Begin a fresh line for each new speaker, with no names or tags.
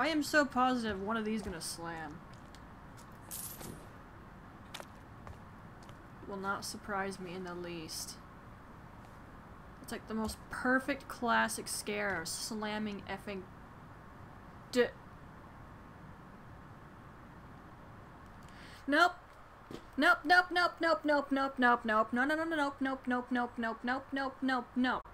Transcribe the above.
I am so positive one of these gonna slam. Will not surprise me in the least. It's like the most perfect classic scare of slamming effing D Nope. Nope, nope, nope, nope, nope, nope, nope, nope, no, no, no, no, nope, nope, nope, nope, nope, nope, nope, nope, nope.